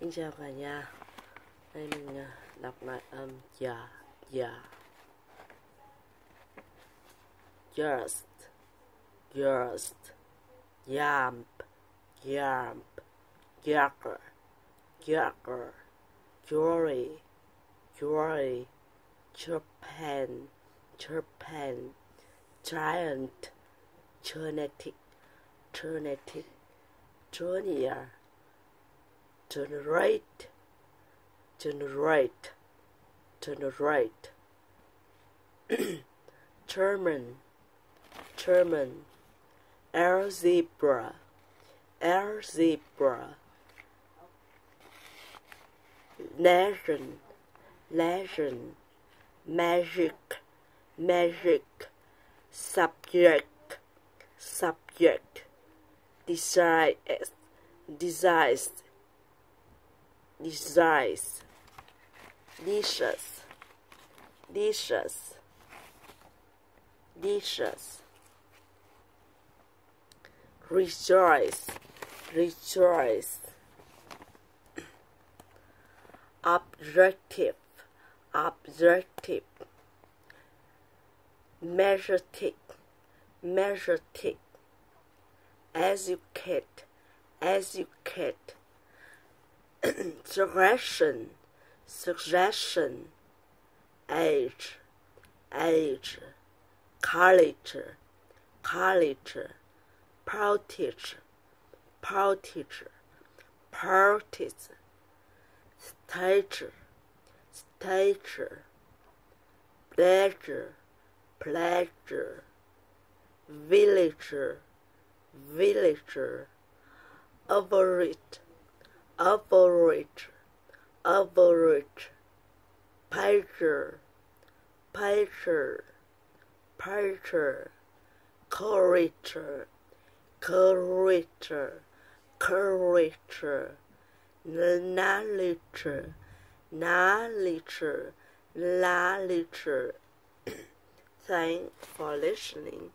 Xin chào cả nhà. Đây mình đọc lại âm dạ dạ. Just Just Yamp Yamp Jagger Jagger Jewelry Jewelry Japan Japan Giant Genetic Genetic Junior generate generate generate German. German. Air zebra. Air zebra. Legend. Legend. Magic. Magic. Subject. Subject. Desire. Desires desires. Delicious delicious delicious rejoice. Rejoice. Objective. Objective. Measure tick measure tick educate. Educate suggestion suggestion age age college college politics politics politics stature stature pleasure pleasure villager villager average average. Average. Pleasure pleasure pleasure courage courage courage knowledge. Knowledge. Knowledge. Thanks for listening